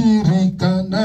Shirikana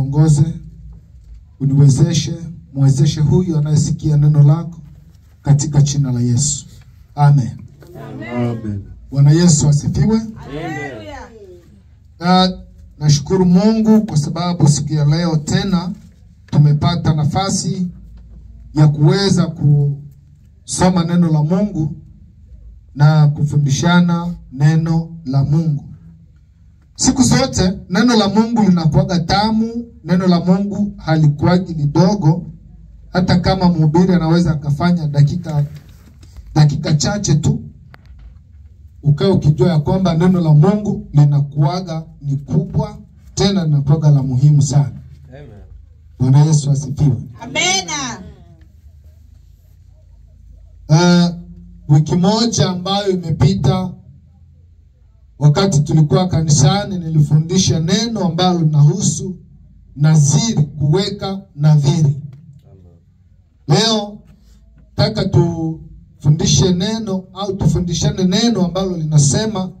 utuongoze, uniwezeshe, mwezeshe huyu anayesikia neno lako katika jina la Yesu, amen. Amen. Bwana Yesu asifiwe. Na nashukuru Mungu kwa sababu siku ya leo tena tumepata nafasi ya kuweza kusoma neno la Mungu na kufundishana neno la Mungu. Siku zote neno la Mungu linakuwaga tamu, neno la Mungu halikuwagi lidogo, hata kama mhubiri anaweza akafanya dakika dakika chache tu ukae ukijua ya kwamba neno la Mungu linakuwaga ni kubwa tena linakuaga la muhimu sana. Bwana Yesu asifiwe. Amena. Uh, wiki moja ambayo imepita, wakati tulikuwa kanisani, nilifundisha neno ambalo linahusu naziri, kuweka nadhiri. Leo nataka tufundishe neno au tufundishane neno ambalo linasema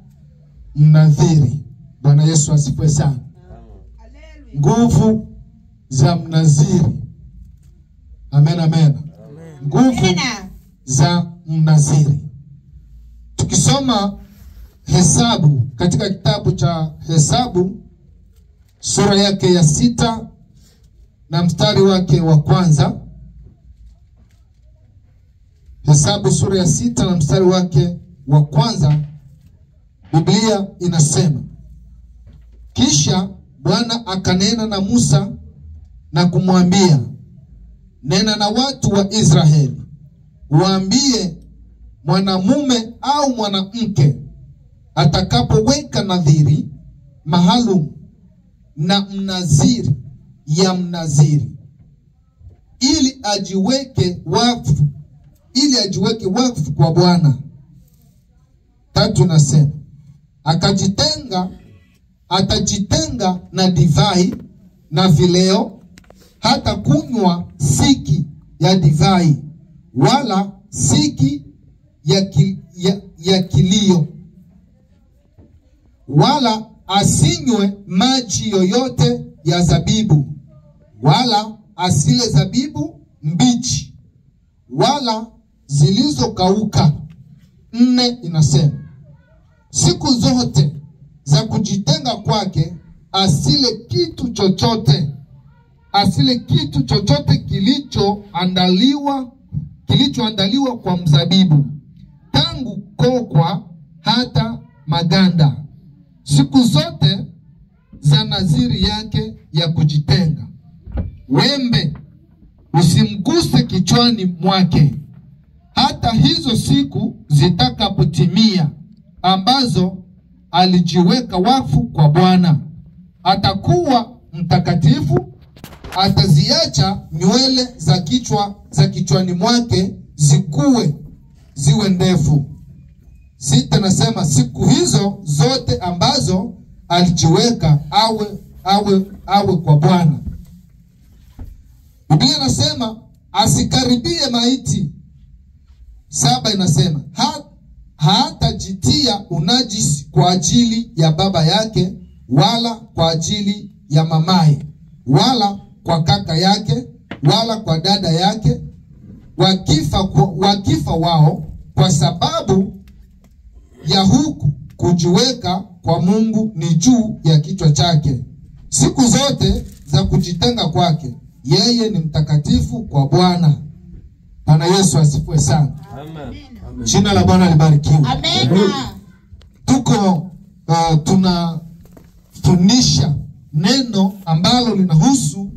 mnadhiri. Bwana Yesu asifiwe sana. Nguvu za mnaziri. Amen, amen. Nguvu za mnaziri. Tukisoma Hesabu katika kitabu cha Hesabu sura yake ya sita na mstari wake wa kwanza. Hesabu sura ya sita na mstari wake wa kwanza, Biblia inasema kisha Bwana akanena na Musa na kumwambia, nena na watu wa Israeli waambie, mwanamume au mwanamke atakapoweka nadhiri maalum na mnaziri ya mnaziri, ili ajiweke wakfu, ili ajiweke wakfu kwa Bwana. Tatu nasema akajitenga, atajitenga na divai na vileo, hata kunywa siki ya divai wala siki ya, ki, ya, ya kilio wala asinywe maji yoyote ya zabibu wala asile zabibu mbichi wala zilizokauka. Nne inasema siku zote za kujitenga kwake asile kitu chochote, asile kitu chochote kilichoandaliwa kilichoandaliwa kwa mzabibu, tangu kokwa hata maganda, siku zote za naziri yake ya kujitenga. Wembe usimguse kichwani mwake, hata hizo siku zitakapotimia, ambazo alijiweka wafu kwa Bwana. Atakuwa mtakatifu, ataziacha nywele za kichwa za kichwani mwake zikuwe ziwe ndefu. Sita nasema siku hizo zote ambazo alijiweka awe awe awe kwa Bwana. Biblia nasema asikaribie maiti saba inasema ha, hatajitia unajisi kwa ajili ya baba yake wala kwa ajili ya mamaye wala kwa kaka yake wala kwa dada yake wakifa, wakifa wao kwa sababu ya huku kujiweka kwa Mungu ni juu ya kichwa chake siku zote za kujitenga kwake. Yeye ni mtakatifu kwa Bwana. Bwana Yesu asifiwe sana. Amen. Jina la Bwana libarikiwe. Amen. Tuko uh, tunafundisha neno ambalo linahusu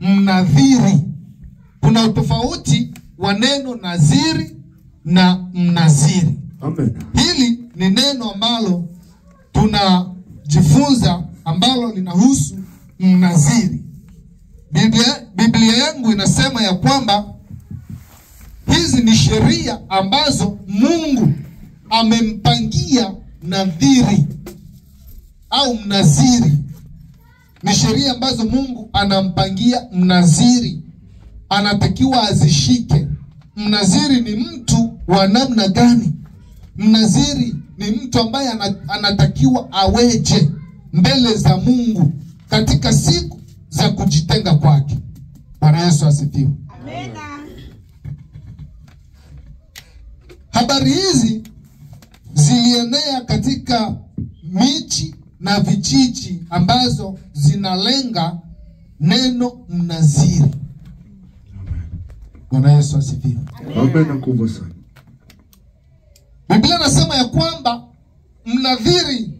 mnadhiri. Kuna utofauti wa neno naziri na mnaziri. Amen. Hili ni neno ambalo tunajifunza ambalo linahusu mnaziri. Biblia, Biblia yangu inasema ya kwamba hizi ni sheria ambazo Mungu amempangia nadhiri au mnaziri. Ni sheria ambazo Mungu anampangia mnaziri, anatakiwa azishike. Mnaziri ni mtu wa namna gani? Mnaziri ni mtu ambaye anatakiwa aweje mbele za Mungu katika siku za kujitenga kwake. Bwana Yesu asifiwe. Amina. Habari hizi zilienea katika miji na vijiji ambazo zinalenga neno mnaziri. Bwana Yesu asifiwe. Amen kubwa sana. Biblia nasema ya kwamba mnadhiri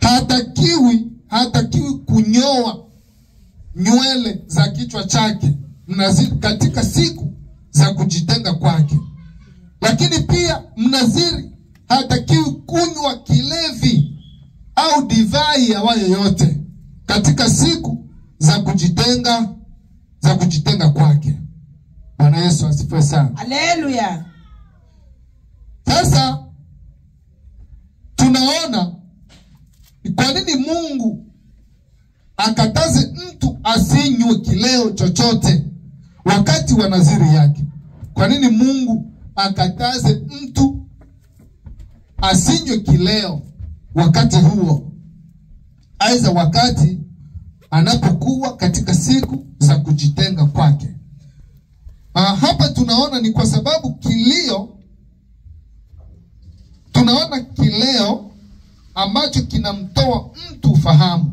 hatakiwi hatakiwi kunyoa nywele za kichwa chake mnaziri katika siku za kujitenga kwake, lakini pia mnadhiri hatakiwi kunywa kilevi au divai ya yoyote yote katika siku za kujitenga za kujitenga kwake. Bwana Yesu asifiwe sana. Haleluya. Sasa tunaona kwa nini Mungu akataze mtu asinywe kileo chochote wakati wa naziri yake. Kwa nini Mungu akataze mtu asinywe kileo wakati huo, aidha wakati anapokuwa katika siku za kujitenga kwake? Ah, hapa tunaona ni kwa sababu kilio tunaona kileo ambacho kinamtoa mtu ufahamu.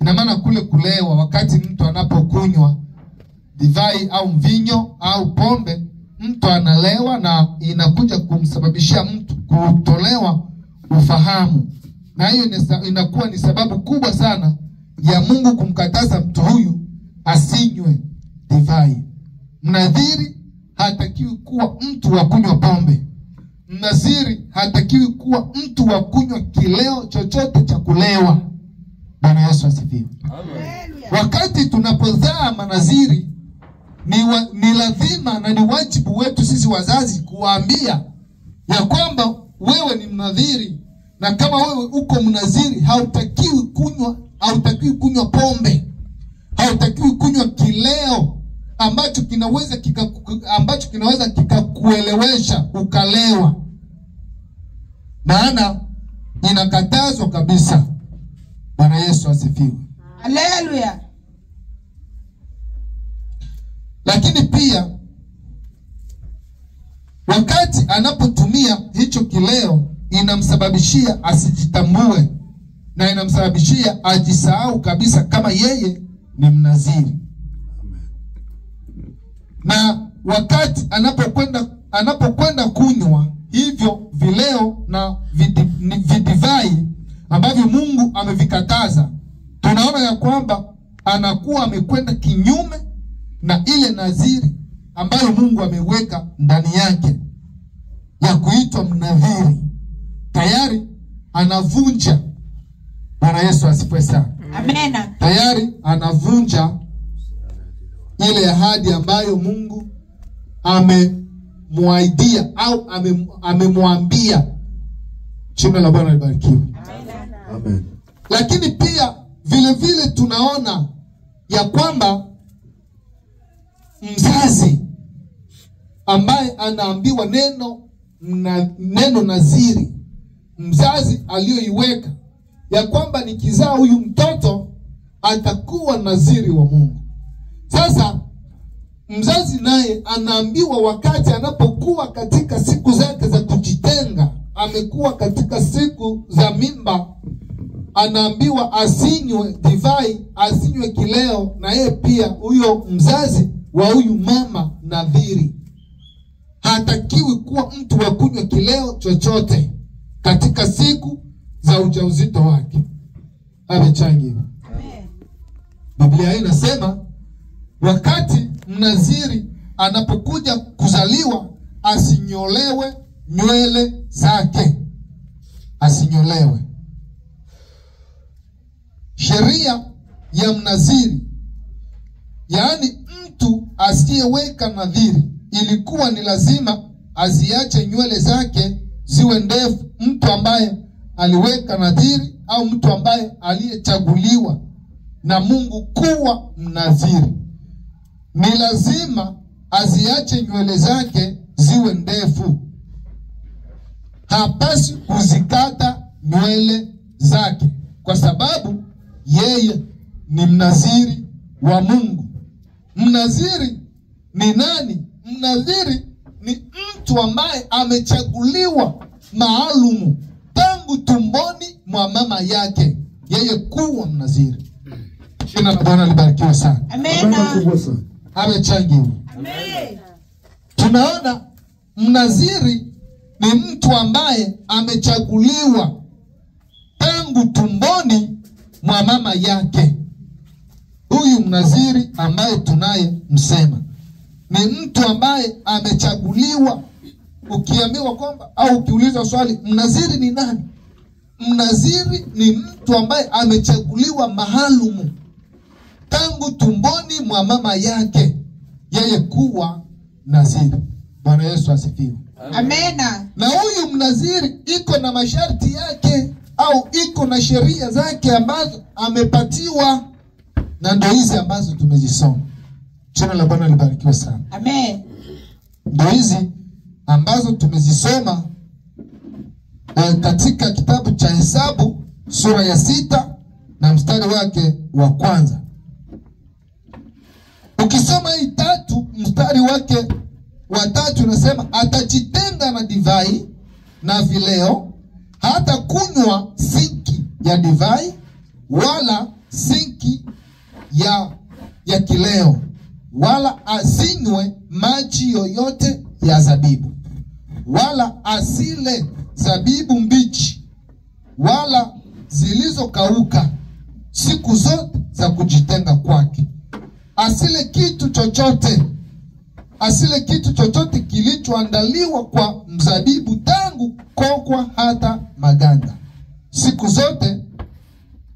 Ina maana kule kulewa, wakati mtu anapokunywa divai au mvinyo au pombe, mtu analewa na inakuja kumsababishia mtu kutolewa ufahamu, na hiyo inakuwa ni sababu kubwa sana ya Mungu kumkataza mtu huyu asinywe divai. Mnadhiri hatakiwi kuwa mtu wa kunywa pombe. Mnaziri hatakiwi kuwa mtu wa kunywa kileo chochote cha kulewa. Bwana Yesu asifiwe. Wakati tunapozaa manaziri ni, wa, ni lazima na ni wajibu wetu sisi wazazi kuwaambia ya kwamba wewe ni mnadhiri, na kama wewe uko mnaziri hautakiwi kunywa hautakiwi kunywa pombe, hautakiwi kunywa kileo ambacho kinaweza kika, ambacho kinaweza kikakuelewesha ukalewa, maana inakatazwa kabisa. Bwana Yesu asifiwe. Haleluya. Lakini pia wakati anapotumia hicho kileo inamsababishia asijitambue na inamsababishia ajisahau kabisa kama yeye ni mnaziri. Na wakati anapokwenda anapokwenda kunywa hivyo vileo na vidi- vidivai ambavyo Mungu amevikataza, tunaona ya kwamba anakuwa amekwenda kinyume na ile naziri ambayo Mungu ameweka ndani yake ya kuitwa mnadhiri. Tayari anavunja. Bwana Yesu asifiwe sana. Amena. Tayari anavunja ile ahadi ambayo Mungu amemwaidia au amemwambia. Jina la Bwana libarikiwe. Amen. Lakini pia vile vile tunaona ya kwamba mzazi ambaye anaambiwa neno na, neno naziri mzazi aliyoiweka ya kwamba nikizaa huyu mtoto atakuwa naziri wa Mungu. Sasa mzazi naye anaambiwa wakati anapokuwa katika siku zake za kujitenga, amekuwa katika siku za mimba, anaambiwa asinywe divai, asinywe kileo, na yeye pia huyo mzazi wa huyu mama nadhiri hatakiwi kuwa mtu wa kunywa kileo chochote katika siku za ujauzito wake. Amechangiwa. Biblia inasema wakati mnaziri anapokuja kuzaliwa asinyolewe nywele zake, asinyolewe. Sheria ya mnaziri, yaani mtu asiyeweka nadhiri, ilikuwa ni lazima aziache nywele zake ziwe ndefu. Mtu ambaye aliweka nadhiri au mtu ambaye aliyechaguliwa na Mungu kuwa mnaziri ni lazima aziache nywele zake ziwe ndefu. Hapasi kuzikata nywele zake, kwa sababu yeye ni mnaziri wa Mungu. Mnaziri ni nani? Mnaziri ni mtu ambaye amechaguliwa maalumu tangu tumboni mwa mama yake, yeye kuwa mnaziri. Jina la Bwana libarikiwe sana. Amena Kubwa Tunaona mnaziri ni mtu ambaye amechaguliwa tangu tumboni mwa mama yake. Huyu mnaziri ambaye tunaye msema ni mtu ambaye amechaguliwa. Ukiambiwa kwamba au ukiulizwa swali, mnaziri ni nani? Mnaziri ni mtu ambaye amechaguliwa maalumu tangu tumboni mwa mama yake yeye kuwa naziri. Bwana Yesu asifiwe. Amena. Na huyu mnaziri iko na masharti yake au iko na sheria zake ambazo amepatiwa, na ndio hizi ambazo tumezisoma. Jina la Bwana libarikiwe sana. Amen. Ndio hizi ambazo tumezisoma eh, katika kitabu cha Hesabu sura ya sita na mstari wake wa kwanza. Ukisoma hii tatu mstari wake wa tatu unasema atajitenga na divai na vileo, hata kunywa sinki ya divai wala sinki ya ya kileo, wala asinywe maji yoyote ya zabibu, wala asile zabibu mbichi wala zilizokauka siku zote za kujitenga kwake. Asile kitu chochote, asile kitu chochote kilichoandaliwa kwa mzabibu, tangu kokwa hata maganda, siku zote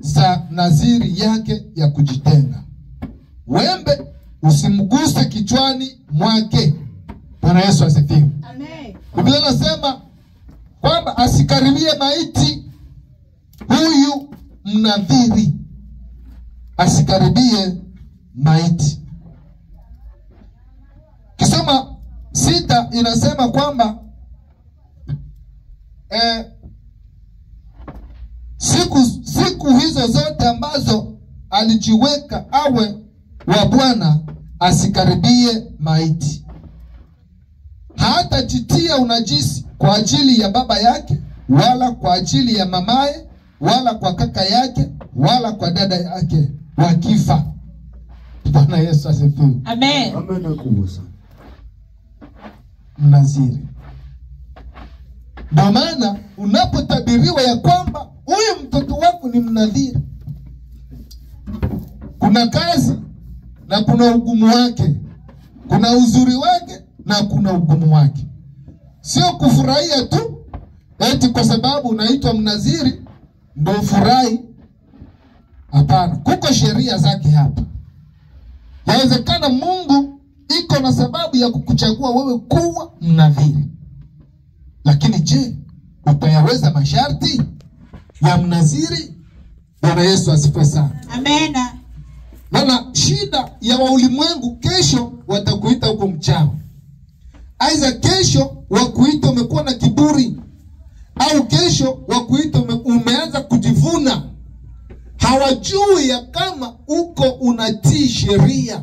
za naziri yake ya kujitenga. Wembe usimguse kichwani mwake. Bwana Yesu asifiwe. Amen. Biblia nasema kwamba asikaribie maiti huyu mnadhiri, asikaribie maiti. Kisoma sita inasema kwamba eh, siku siku hizo zote ambazo alijiweka awe wa Bwana asikaribie maiti hata jitia unajisi kwa ajili ya baba yake wala kwa ajili ya mamaye wala kwa kaka yake wala kwa dada yake wakifa. Bwana Yesu asifiwe. Amen. Amen kubwa sana. Mnaziri. Ndio maana unapotabiriwa ya kwamba huyu mtoto wako ni mnadhiri, kuna kazi na kuna ugumu wake, kuna uzuri wake na kuna ugumu wake. Sio kufurahia tu eti kwa sababu unaitwa mnaziri ndio furahi. Hapana, kuko sheria zake hapa. Yawezekana Mungu iko na sababu ya kukuchagua wewe kuwa mnadhiri, lakini je, utayaweza masharti ya mnaziri? Bwana Yesu asifiwe sana. Amena. Maana shida ya waulimwengu, kesho watakuita huko mchawi, aidha kesho wakuita umekuwa na kiburi au kesho wakuita hawajui ya kama uko unatii sheria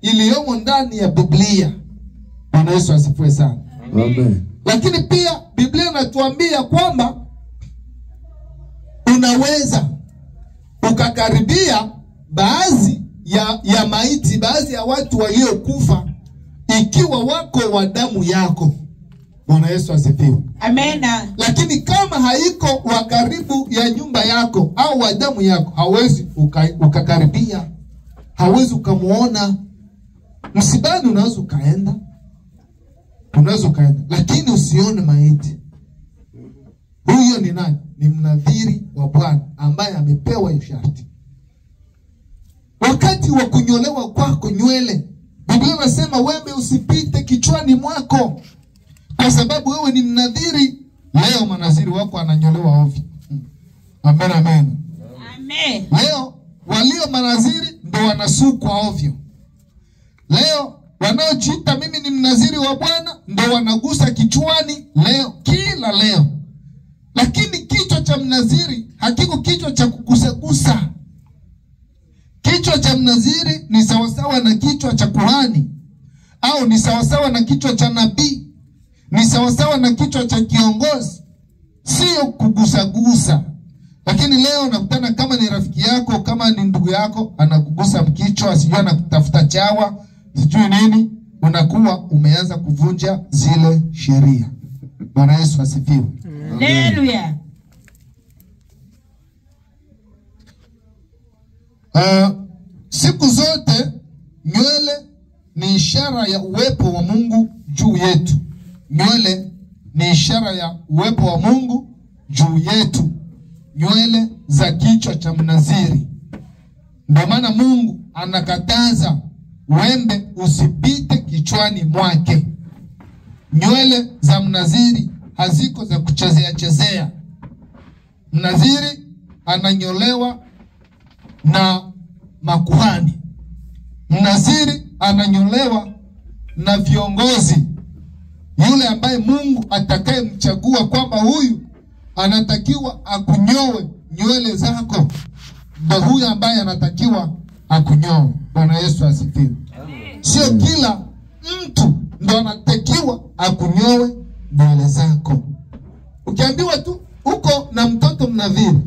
iliyomo ndani ya biblia. Bwana yesu asifiwe sana. Amen. lakini pia biblia inatuambia kwamba unaweza ukakaribia baadhi ya, ya maiti baadhi ya watu waliokufa ikiwa wako wa damu yako bwana yesu asifiwe. Amena. lakini kama haiko wa karibu ya nyumba yako au wa damu yako hawezi ukakaribia, uka- hawezi ukamwona msibani unaweza ukaenda. Unaweza ukaenda. Lakini usione maiti. Huyo ni nani? Ni mnadhiri wa bwana ambaye amepewa hiyo sharti. Wakati wa kunyolewa kwako nywele biblia inasema wembe usipite kichwani mwako kwa sababu wewe ni mnadhiri. Leo manaziri wako ananyolewa ovyo. Amen amen. Amen. leo walio manaziri ndo wanasukwa ovyo. Leo wanaojiita mimi ni mnaziri wa bwana ndo wanagusa kichwani leo kila leo. Lakini kichwa cha mnaziri hakiko kichwa cha kugusagusa. Kichwa cha mnaziri ni sawasawa na kichwa cha kuhani au ni sawasawa na kichwa cha nabii ni sawasawa na kichwa cha kiongozi sio kugusagusa lakini leo nakutana kama ni rafiki yako kama ni ndugu yako anakugusa mkichwa sijui anakutafuta chawa sijui nini unakuwa umeanza kuvunja zile sheria bwana yesu asifiwe Haleluya. Uh, siku zote nywele ni ishara ya uwepo wa Mungu juu yetu. Nywele ni ishara ya uwepo wa Mungu juu yetu, nywele za kichwa cha mnaziri. Ndio maana Mungu anakataza wembe usipite kichwani mwake. Nywele za mnaziri haziko za kuchezea chezea. Mnaziri ananyolewa na makuhani. Mnaziri ananyolewa na viongozi, yule ambaye Mungu atakayemchagua kwamba huyu anatakiwa akunyoe nywele zako, ndo huyu ambaye anatakiwa akunyoe. Bwana Yesu asifiwe. Sio kila mtu ndo anatakiwa akunyoe nywele zako. Ukiambiwa tu uko na mtoto mnadhiri,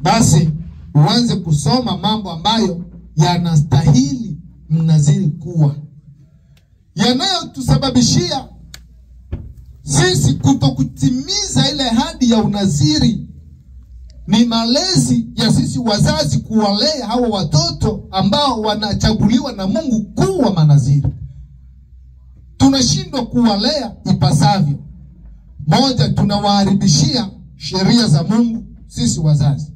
basi uanze kusoma mambo ambayo yanastahili mnadhiri kuwa, yanayotusababishia sisi kutokutimiza ile hadi ya unaziri. Ni malezi ya sisi wazazi kuwalea hawa watoto ambao wanachaguliwa na Mungu kuwa manaziri. Tunashindwa kuwalea ipasavyo. Moja, tunawaharibishia sheria za Mungu sisi wazazi.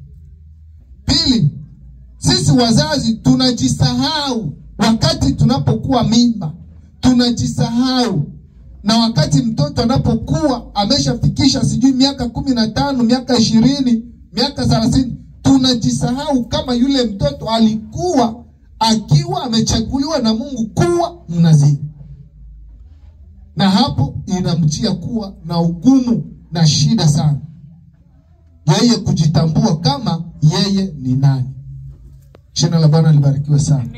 Pili, sisi wazazi tunajisahau wakati tunapokuwa mimba, tunajisahau na wakati mtoto anapokuwa ameshafikisha sijui miaka kumi na tano miaka ishirini miaka thelathini tunajisahau kama yule mtoto alikuwa akiwa amechaguliwa na Mungu kuwa mnaziri, na hapo inamtia kuwa na ugumu na shida sana yeye kujitambua kama yeye ni nani. Jina la Bwana libarikiwe sana.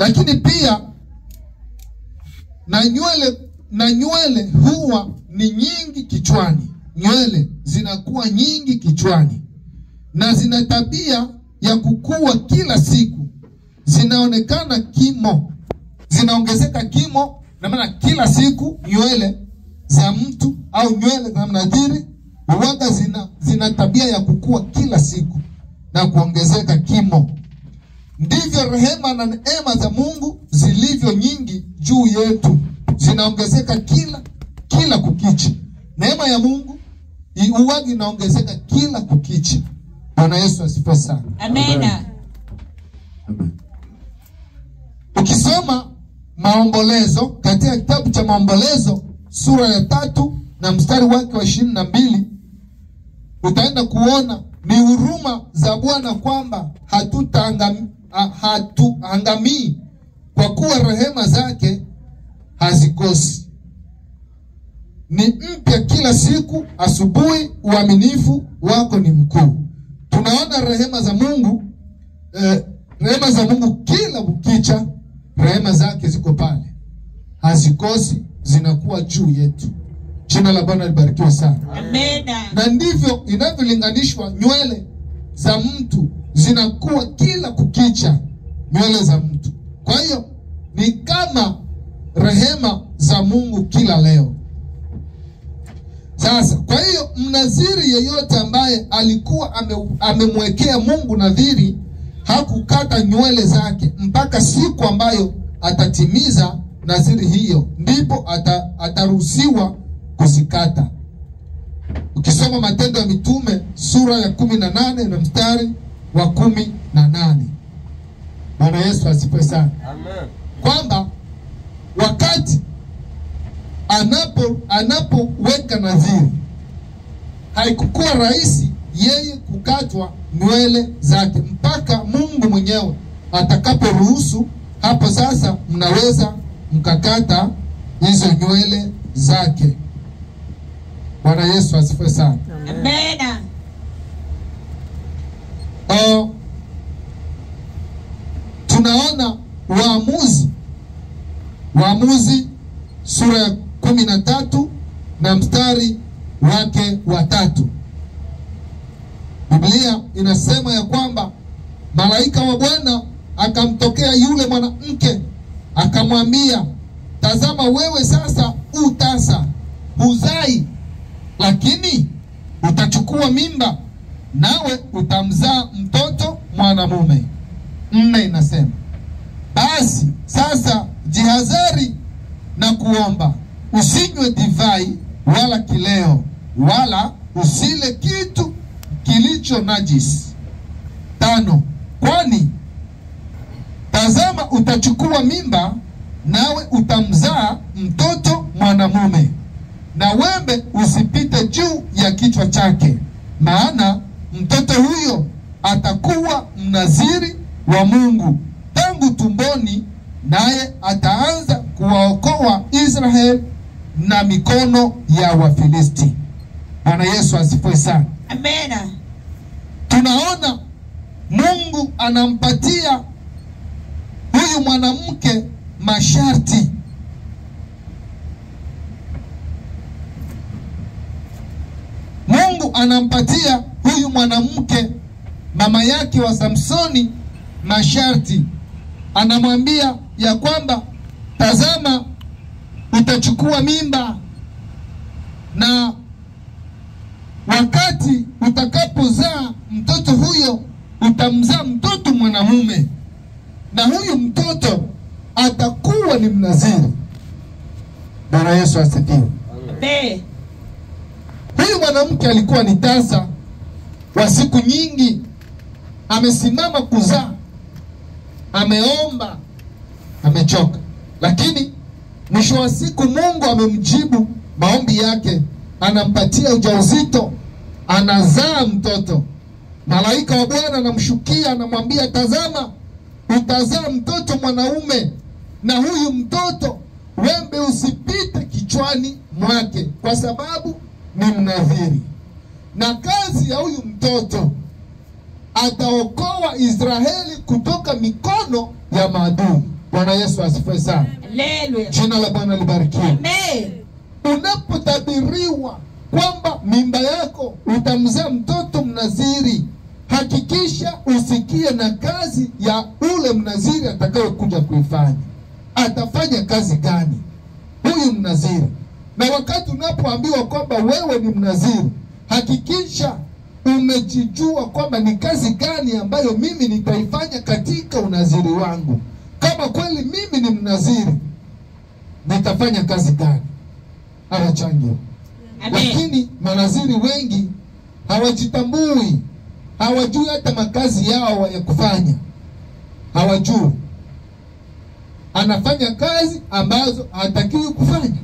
Lakini pia na nywele na nywele huwa ni nyingi kichwani, nywele zinakuwa nyingi kichwani. Na zina tabia ya kukua kila siku, zinaonekana kimo, zinaongezeka kimo, na maana kila siku nywele za mtu au nywele za mnadhiri huwaga zina, zina tabia ya kukua kila siku na kuongezeka kimo. Ndivyo rehema na neema za Mungu zilivyo nyingi juu yetu, zinaongezeka kila kila kukicha. Neema ya Mungu uwagi inaongezeka kila kukicha. Bwana Yesu asifiwe sana. Amen. Amen. Ukisoma maombolezo katika kitabu cha Maombolezo sura ya tatu na mstari wake wa ishirini na mbili utaenda kuona ni huruma za Bwana kwamba hatutaangam- ha- hatuangamii kwa kuwa rehema zake hazikosi, ni mpya kila siku, asubuhi uaminifu wako ni mkuu. Tunaona rehema za Mungu eh, rehema za Mungu kila ukicha, rehema zake ziko pale, hazikosi, zinakuwa juu yetu. Jina la Bwana libarikiwe sana. Na ndivyo inavyolinganishwa nywele za mtu zinakuwa kila kukicha nywele za mtu. Kwa hiyo ni kama rehema za mungu kila leo. Sasa kwa hiyo mnaziri yeyote ambaye alikuwa ame- amemwekea mungu nadhiri hakukata nywele zake mpaka siku ambayo atatimiza nadhiri hiyo ndipo ataruhusiwa kuzikata ukisoma matendo ya mitume sura ya kumi na nane na mstari wa kumi na nane. Bwana yesu asifiwe sana. Kwamba wakati anapo anapoweka nadhiri haikukuwa rahisi yeye kukatwa nywele zake mpaka mungu mwenyewe atakaporuhusu. Hapo sasa mnaweza mkakata hizo nywele zake bwana yesu asifiwe sana. Amena. uh, tunaona waamuzi. Waamuzi sura ya kumi na tatu na mstari wake wa tatu. Biblia inasema ya kwamba malaika wa bwana akamtokea yule mwanamke akamwambia tazama wewe sasa utasa huzai lakini utachukua mimba nawe utamzaa mtoto mwanamume. Nne inasema basi sasa jihadhari na kuomba. Usinywe divai wala kileo wala usile kitu kilicho najis tano kwani tazama utachukua mimba nawe utamzaa mtoto mwanamume na wembe usipite juu ya kichwa chake. Maana mtoto huyo atakuwa mnaziri wa mungu. Tangu tumboni naye ataanza kuwaokoa israel na mikono ya wafilisti. Bwana yesu asifiwe sana. Amena. tunaona mungu anampatia huyu mwanamke masharti mungu anampatia huyu mwanamke mama yake wa samsoni masharti. Anamwambia ya kwamba tazama utachukua mimba. Na wakati utakapozaa mtoto huyo utamzaa mtoto mwanamume. Na huyu mtoto atakuwa ni mnaziri. Bwana yesu asifiwe. Amen. Huyu mwanamke alikuwa ni tasa wa siku nyingi. Amesimama kuzaa. Ameomba. Amechoka. Lakini mwisho wa siku mungu amemjibu maombi yake. Anampatia ujauzito. Anazaa mtoto. Malaika wa bwana anamshukia anamwambia tazama utazaa mtoto mwanaume na huyu mtoto wembe usipite kichwani mwake kwa sababu ni mnadhiri. Na kazi ya huyu mtoto ataokoa israeli kutoka mikono ya maadui. Bwana yesu asifiwe sana. Haleluya. jina la bwana libarikiwe. Amen. unapotabiriwa kwamba mimba yako utamzaa mtoto mnaziri hakikisha usikie na kazi ya ule mnaziri atakayokuja kuifanya. Atafanya kazi gani? Huyu mnaziri na wakati unapoambiwa kwamba wewe ni mnaziri hakikisha umejijua kwamba ni kazi gani ambayo mimi nitaifanya katika unaziri wangu. Kama kweli mimi ni mnaziri nitafanya kazi gani? Hawachangiwa lakini manaziri wengi hawajitambui hawajui hata makazi yao ya kufanya hawajui. Anafanya kazi ambazo hatakiwi kufanya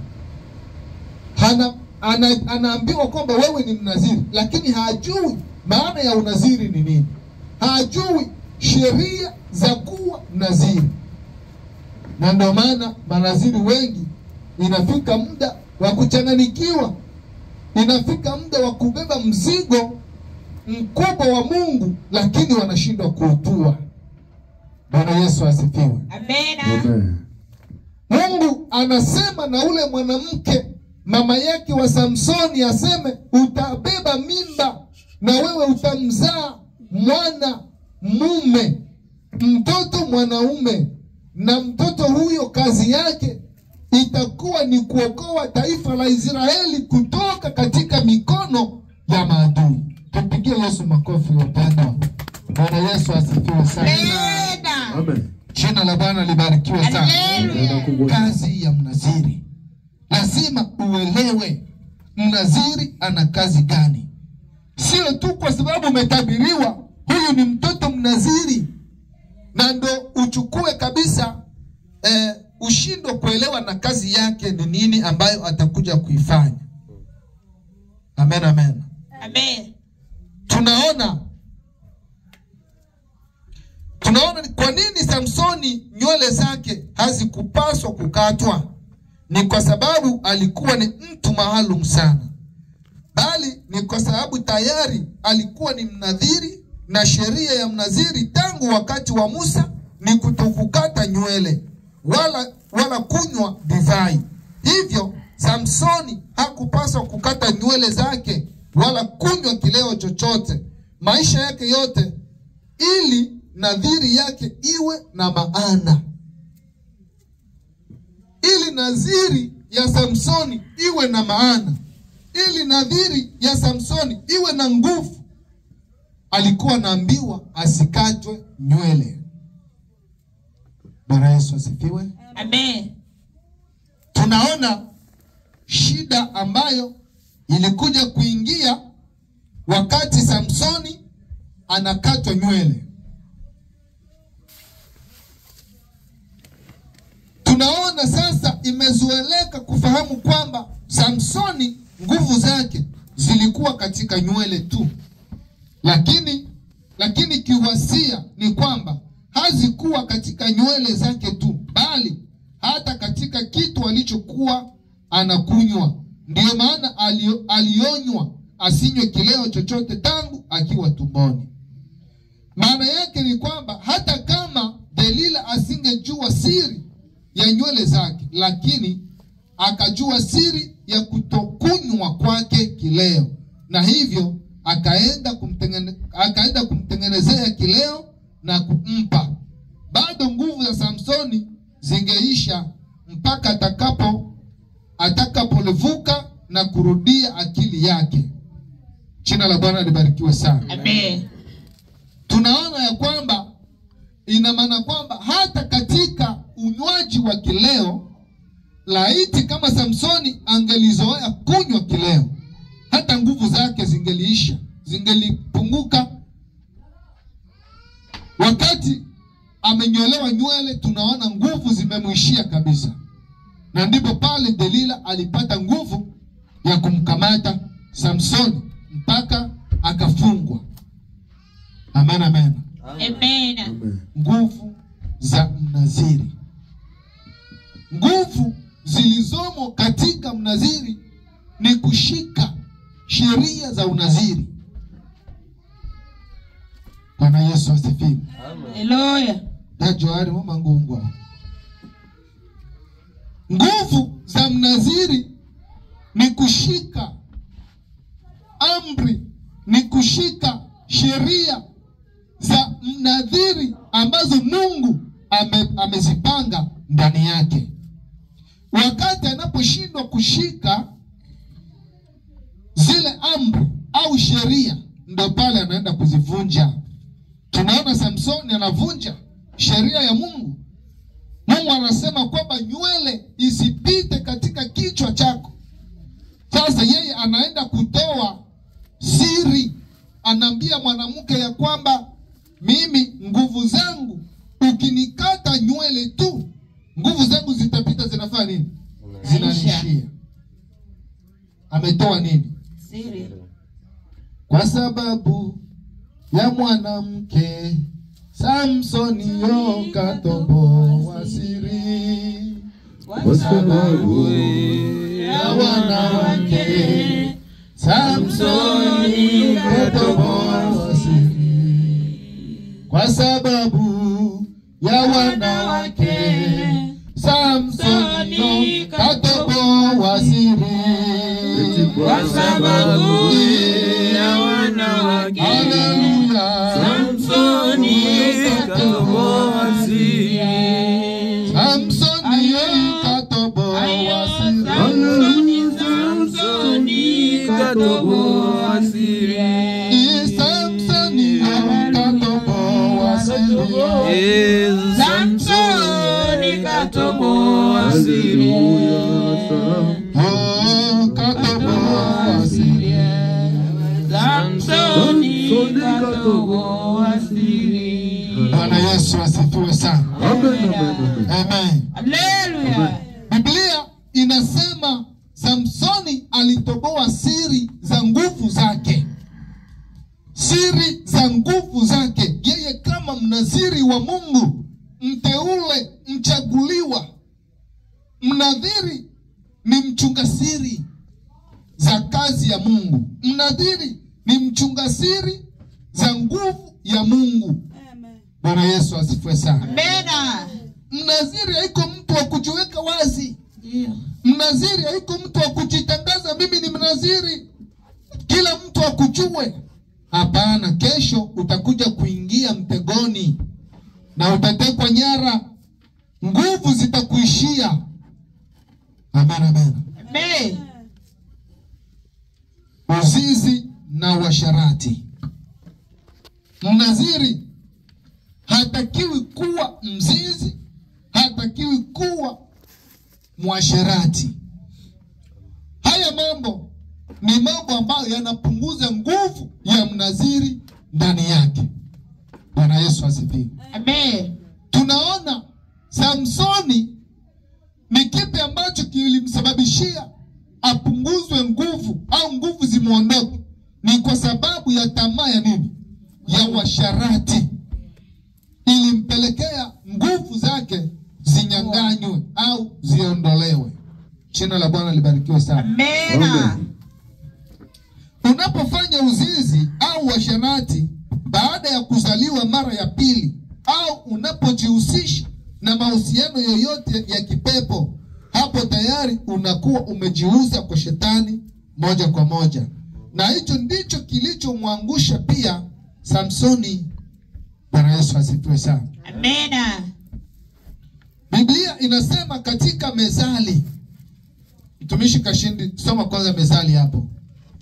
Hana, ana, anaambiwa kwamba wewe ni mnaziri lakini hajui maana ya unaziri ni nini hajui sheria za kuwa mnaziri na ndio maana manaziri wengi inafika muda wa kuchanganikiwa, inafika muda wa kubeba mzigo mkubwa wa Mungu, lakini wanashindwa kuutua. Bwana Yesu asifiwe. Amen. Mungu anasema na ule mwanamke mama yake wa Samsoni aseme, utabeba mimba na wewe utamzaa mwana mume, mtoto mwanaume, na mtoto huyo kazi yake itakuwa ni kuokoa taifa la Israeli kutoka katika mikono ya maadui. Tupigie Yesu makofi wapendwa. Bwana Yesu asifiwe sana. Amen. Jina la Bwana libarikiwe sana. Kazi ya mnaziri, lazima uelewe mnaziri ana kazi gani. Sio tu kwa sababu umetabiriwa huyu ni mtoto mnaziri, na ndo uchukue kabisa eh, ushindo kuelewa na kazi yake ni nini ambayo atakuja kuifanya. Amen, amen. Amen. Tunaona tunaona kwa nini Samsoni nywele zake hazikupaswa kukatwa. Ni kwa sababu alikuwa ni mtu maalum sana, bali ni kwa sababu tayari alikuwa ni mnadhiri, na sheria ya mnadhiri tangu wakati wa Musa ni kutokukata nywele wala wala kunywa divai. Hivyo Samsoni hakupaswa kukata nywele zake wala kunywa kileo chochote maisha yake yote, ili nadhiri yake iwe na maana, ili nadhiri ya Samsoni iwe na maana, ili nadhiri ya Samsoni iwe na nguvu. Alikuwa anaambiwa asikatwe nywele. Bwana Yesu asifiwe. Amen. Tunaona shida ambayo ilikuja kuingia wakati Samsoni anakatwa nywele. Tunaona sasa imezoeleka kufahamu kwamba Samsoni nguvu zake zilikuwa katika nywele tu, lakini lakini kiwasia ni kwamba hazikuwa katika nywele zake tu, bali hata katika kitu alichokuwa anakunywa. Ndiyo maana alio, alionywa asinywe kileo chochote tangu akiwa tumboni. Maana yake ni kwamba hata kama Delila asingejua siri ya nywele zake, lakini akajua siri ya kutokunywa kwake kileo, na hivyo akaenda kumtengene, akaenda kumtengenezea kileo na kumpa. Bado nguvu za Samsoni zingeisha mpaka atakapo atakapolivuka na kurudia akili yake. Jina la Bwana libarikiwe sana. Amen. Tunaona ya kwamba ina maana kwamba hata katika unywaji wa kileo, laiti kama Samsoni angelizoea kunywa kileo, hata nguvu zake zingeliisha, zingelipunguka. Wakati amenyolewa nywele, tunaona nguvu zimemwishia kabisa, na ndipo pale Delila alipata nguvu ya kumkamata Samsoni mpaka akafungwa. Amen, amen. Amen. Amen. Nguvu za mnaziri, nguvu zilizomo katika mnaziri ni kushika sheria za unaziri. Bwana Yesu asifiwe. Haleluya. Dajoari ngungwa. Nguvu za mnaziri ni kushika amri, ni kushika sheria za mnadhiri ambazo Mungu ame, amezipanga ndani yake. Wakati anaposhindwa kushika zile amri au sheria, ndo pale anaenda kuzivunja. Tunaona Samsoni anavunja sheria ya Mungu. Mungu anasema kwamba nywele isipite katika kichwa chako. Sasa yeye anaenda kutoa siri, anaambia mwanamke ya kwamba mimi nguvu zangu, ukinikata nywele tu, nguvu zangu zitapita. Zinafanya nini? Zinaishia. Ametoa nini? Siri. Kwa sababu ya mwanamke Samsoni yo katoboa siri Kwa sababu ya wanawake. Samsoni katoboa siri kwa sababu ya wanawake. Samsoni katoboa siri Kwa sababu ya wanawake. Yesu asifiwe sana. Amen. Haleluya. Biblia inasema Samsoni alitoboa siri za nguvu zake, siri za nguvu zake. Yeye kama mnaziri wa Mungu, mteule, mchaguliwa. Mnadhiri ni mchunga siri za kazi ya Mungu. Mnadhiri ni mchunga siri za nguvu ya Mungu. Bwana Yesu asifiwe sana. Amena. Mnaziri haiko mtu wa kujiweka wazi. Ndio. Mnaziri haiko mtu wa kujitangaza, mimi ni mnaziri, kila mtu akujue. Hapana, kesho utakuja kuingia mtegoni na utatekwa nyara, nguvu zitakuishia. Amen, amen. Amen. Uzizi na uasharati. Mnaziri hatakiwi kuwa mzizi, hatakiwi kuwa mwasherati. Haya mambo ni mambo ambayo yanapunguza nguvu ya mnaziri ndani yake. Bwana Yesu asifiwe. Amen. Tunaona Samsoni ni kipi ambacho kilimsababishia apunguzwe nguvu au nguvu zimwondoke? Ni kwa sababu ya tamaa ya nini? Ya washarati. Ilimpelekea nguvu zake zinyang'anywe au ziondolewe. Jina la Bwana libarikiwe sana. Amina. Unapofanya uzinzi au washarati baada ya kuzaliwa mara ya pili au unapojihusisha na mahusiano yoyote ya kipepo, hapo tayari unakuwa umejiuza kwa shetani moja kwa moja, na hicho ndicho kilichomwangusha pia Samsoni. Bwana Yesu asifiwe sana. Amina. Biblia inasema katika Mezali, mtumishi Kashindi, soma kwanza Mezali hapo,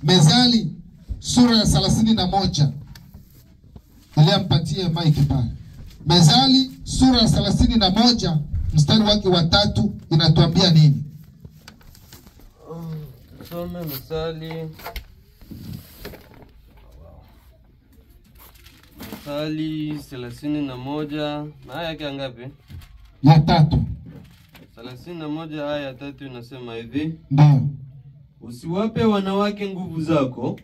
Mezali sura ya thelathini na moja mpatie maiki pale. Mezali sura ya thelathini na moja mstari wake wa tatu inatuambia nini? Soma Mithali. Mithali thelathini na moja na aya yake ngapi? Ya tatu, thelathini na moja aya ya tatu inasema hivi: ndio usiwape wanawake nguvu zako,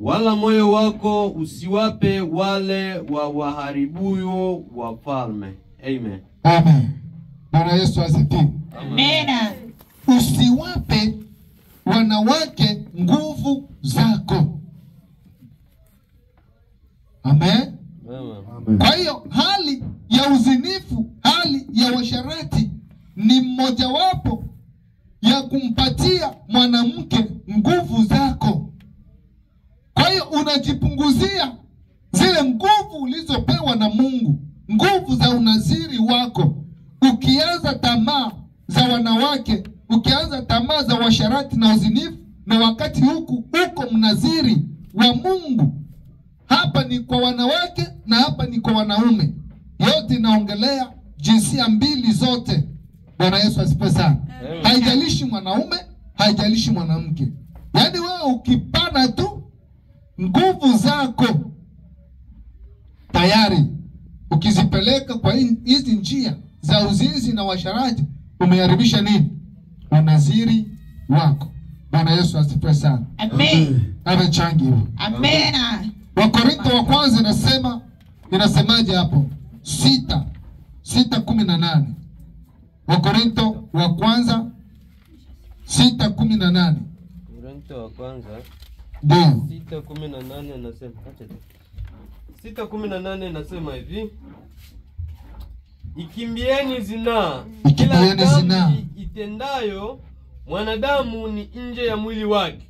wala moyo wako usiwape wale wa waharibuyo wafalme. Amen. amen. Bwana Yesu asifiwe. Amen. Usiwape wanawake nguvu zako. Amen. Amen. Kwa hiyo hali ya uzinifu, hali ya washarati ni mmojawapo ya kumpatia mwanamke nguvu zako. Kwa hiyo unajipunguzia zile nguvu ulizopewa na Mungu, nguvu za unaziri wako, ukianza tamaa za wanawake, ukianza tamaa za washarati na uzinifu, na wakati huku uko mnaziri wa Mungu. Hapa ni kwa wanawake na hapa ni kwa wanaume, yote inaongelea jinsia mbili zote. Bwana Yesu asipe sana. Haijalishi mwanaume, haijalishi mwanamke, yaani wewe ukipana tu nguvu zako tayari, ukizipeleka kwa hi- hizi njia za uzinzi na washarati, umeharibisha nini? Unaziri wako. Bwana Yesu asifiwe sana. Amen. Amechangi hivyo. Amen. Wakorintho wa kwanza inasema inasemaje hapo? sita sita kumi na nane Wakorinto wa kwanza sita kumi na nane. Korinto wa kwanza ndio. sita kumi na nane anasema acha sita kumi na nane anasema hivi ikimbieni zinaa Ikimbieni Kila dhambi zinaa. itendayo mwanadamu ni nje ya mwili wake.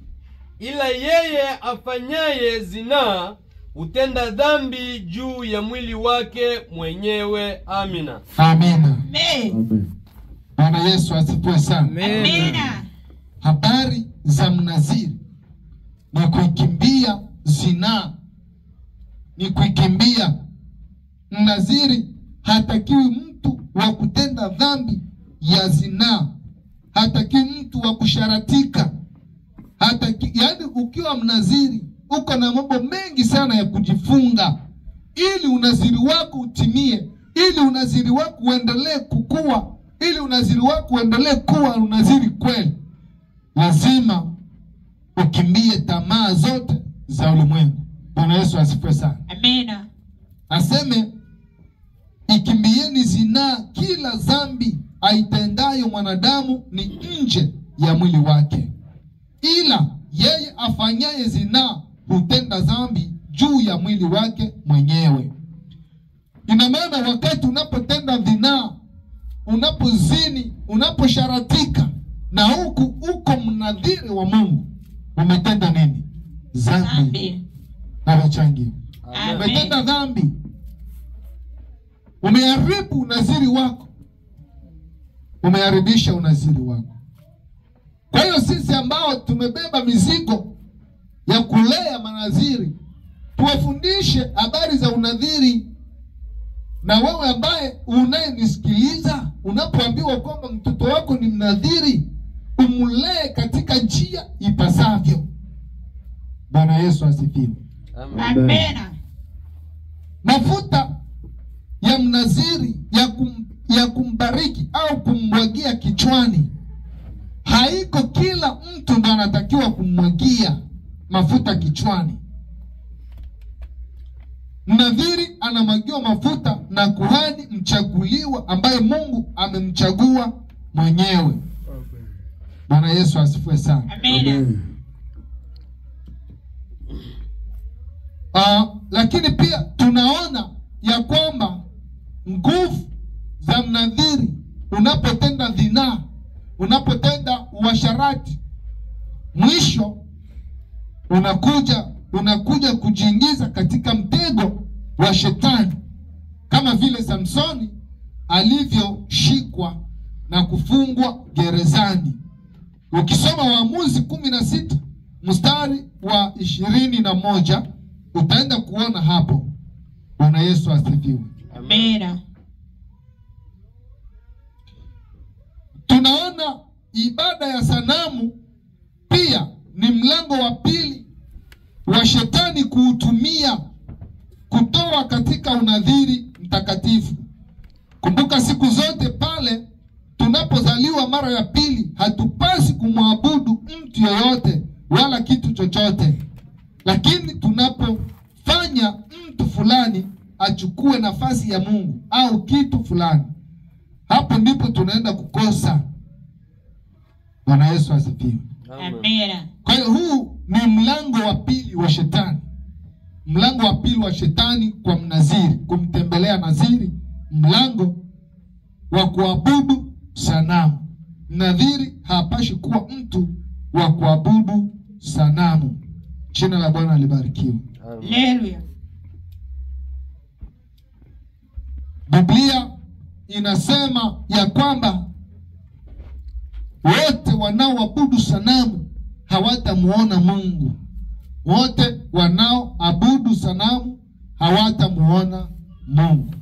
Ila yeye afanyaye zinaa hutenda dhambi juu ya mwili wake mwenyewe. Amina. Amina. Amen. Bwana Yesu asifiwe sana. Amina. Habari za mnaziri ni kuikimbia zinaa, ni kuikimbia. Mnaziri hatakiwi mtu wa kutenda dhambi ya zinaa, hatakiwi mtu wa kusharatika, hataki, yaani ukiwa mnaziri uko na mambo mengi sana ya kujifunga ili unaziri wako utimie, ili unaziri wako uendelee kukua, ili unaziri wako uendelee kuwa unaziri kweli lazima ukimbie tamaa zote za ulimwengu. Bwana Yesu asifiwe sana. Amina. Aseme ikimbieni zinaa, kila dhambi aitendayo mwanadamu ni nje ya mwili wake, ila yeye afanyaye zinaa hutenda dhambi juu ya mwili wake mwenyewe. Ina maana wakati unapotenda zinaa, unapozini, unaposharatika na huku uko mnadhiri wa Mungu, umetenda nini? Dhambi. Na Nawachangia, umetenda dhambi, umeharibu unaziri wako, umeharibisha unaziri wako. Kwa hiyo sisi ambao tumebeba mizigo ya kulea manaziri, tuwafundishe habari za unadhiri. Na wewe ambaye unayenisikiliza, unapoambiwa kwamba mtoto wako ni mnadhiri, umlee katika njia ipasavyo. Bwana Yesu asifiwe. Amina. mafuta ya mnaziri ya, kum, ya kumbariki au kummwagia kichwani, haiko kila mtu ndo anatakiwa kumwagia mafuta kichwani. Mnadhiri anamwagiwa mafuta na kuhani mchaguliwa ambaye Mungu amemchagua mwenyewe. Bwana Yesu asifiwe sana. Amen. Uh, lakini pia tunaona ya kwamba nguvu za mnadhiri unapotenda dhinaa, unapotenda uasharati, mwisho unakuja unakuja kujiingiza katika mtego wa shetani, kama vile Samsoni alivyoshikwa na kufungwa gerezani. Ukisoma Waamuzi kumi na sita mstari wa ishirini na moja utaenda kuona hapo. Bwana Yesu asifiwe. Amina. Tunaona ibada ya sanamu pia ni mlango wa pili wa shetani kuutumia kutoa katika unadhiri mtakatifu. Kumbuka siku zote pale tunapozaliwa mara ya pili, hatupasi kumwabudu mtu yoyote wala kitu chochote, lakini tunapofanya mtu fulani achukue nafasi ya Mungu au kitu fulani, hapo ndipo tunaenda kukosa. Bwana Yesu asifiwe. Amen. Amina. Kwa hiyo huu ni mlango wa pili wa shetani, mlango wa pili wa shetani kwa mnaziri, kumtembelea naziri, mlango wa kuabudu sanamu. Nadhiri hapashi kuwa mtu wa kuabudu sanamu. Jina la Bwana alibarikiwa Haleluya. Biblia inasema ya kwamba wote wanaoabudu sanamu hawatamuona Mungu. Wote wanaoabudu sanamu hawatamuona Mungu.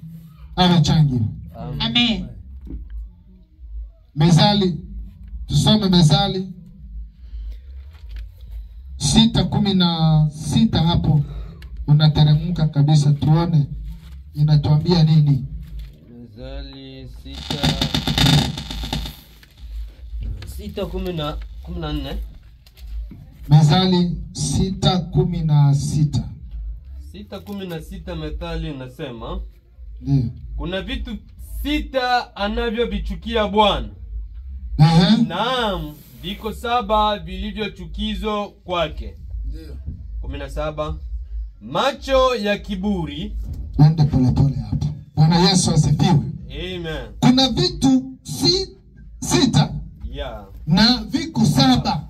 Amen. Amen. Mezali, tusome Mezali sita kumi na sita hapo, unateremka kabisa, tuone inatuambia nini. Mezali sita sita kumi na kumi na nne Mezali sita kumi na sita sita kumi na sita methali inasema Ndio. kuna vitu sita anavyovichukia bwana naam viko saba vilivyochukizo kwake Ndio. kumi na saba macho ya kiburi Ende polepole hapo. Bwana Yesu asifiwe. amen Kuna vitu si, sita yeah. na viko saba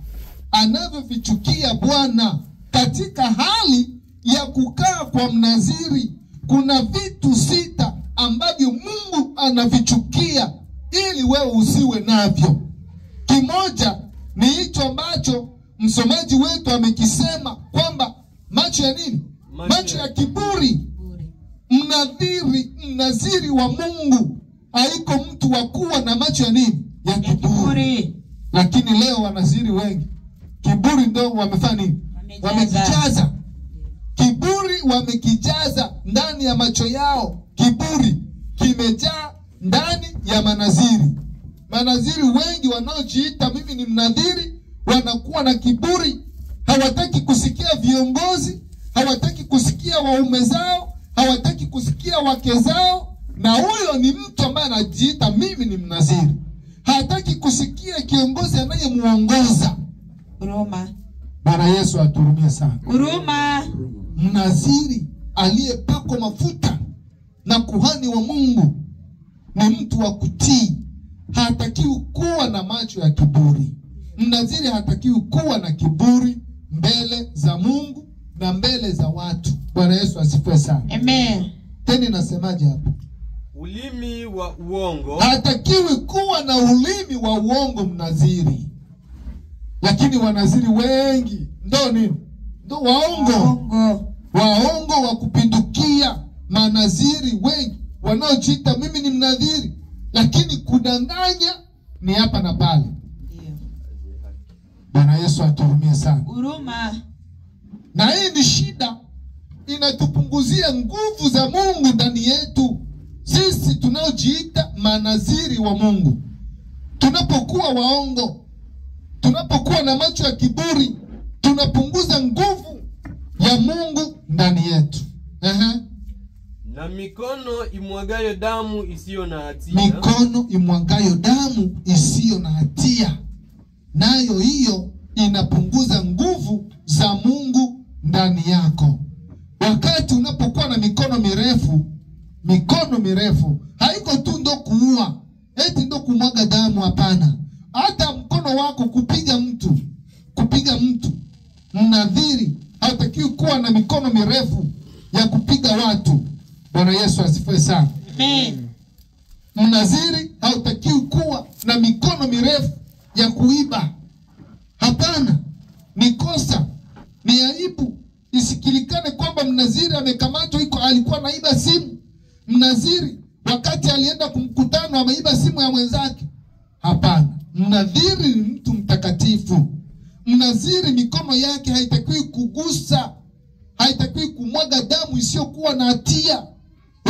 anavyovichukia Bwana katika hali ya kukaa kwa mnaziri. Kuna vitu sita ambavyo Mungu anavichukia ili wewe usiwe navyo. Kimoja ni hicho ambacho msomaji wetu amekisema kwamba macho ya nini? Macho ya- kiburi. Mnadhiri, mnaziri wa Mungu haiko mtu wa kuwa na macho ya nini? Ya Kiburi. lakini leo wanaziri wengi kiburi ndo wamefanya nini? Wamekijaza. Kiburi wamekijaza ndani ya macho yao. Kiburi kimejaa ndani ya manaziri. Manaziri wengi wanaojiita mimi ni mnadhiri wanakuwa na kiburi. Hawataki kusikia viongozi hawataki kusikia waume zao hawataki kusikia wake zao. Na huyo ni mtu ambaye anajiita mimi ni mnaziri hataki kusikia kiongozi anayemuongoza Huruma. bwana yesu aturumie sana. Huruma. mnaziri aliyepakwa mafuta na kuhani wa mungu ni mtu wa kutii. Hatakiwi kuwa na macho ya kiburi. Mnaziri hatakiwi kuwa na kiburi mbele za mungu na mbele za watu. Bwana yesu asifiwe sana. Amen. tena nasemaje hapa ulimi wa uongo. Hatakiwi kuwa na ulimi wa uongo mnaziri lakini wanaziri wengi. Ndo nini? Ndo waongo. Ongo. waongo wa kupindukia manaziri wengi. Wanaojiita mimi ni mnadhiri. Lakini kudanganya ni hapa na pale. Bwana yesu aturumie sana. Huruma. na hii ni shida. Inatupunguzia nguvu za mungu ndani yetu. Sisi tunaojiita manaziri wa mungu. Tunapokuwa waongo tunapokuwa na macho ya kiburi tunapunguza nguvu ya mungu ndani yetu. Aha. na mikono imwagayo damu isiyo na hatia. Mikono imwagayo damu isiyo na hatia. Nayo hiyo inapunguza nguvu za mungu ndani yako. Wakati unapokuwa na mikono mirefu mikono mirefu haiko tu ndo kuua eti ndo kumwaga damu hapana hata mkono wako kupiga mtu kupiga mtu mnadhiri hautakiwi kuwa na mikono mirefu ya kupiga watu bwana yesu asifiwe sana. Amen. mnaziri hautakiwi kuwa na mikono mirefu ya kuiba. Hapana. Ni kosa ni aibu. Isikilikane kwamba mnaziri amekamatwa iko alikuwa naiba simu. Mnaziri wakati alienda kumkutano ameiba simu ya mwenzake. Hapana. Mnadhiri ni mtu mtakatifu. Mnaziri mikono yake haitakiwi kugusa. Haitakiwi kumwaga damu isiyokuwa na hatia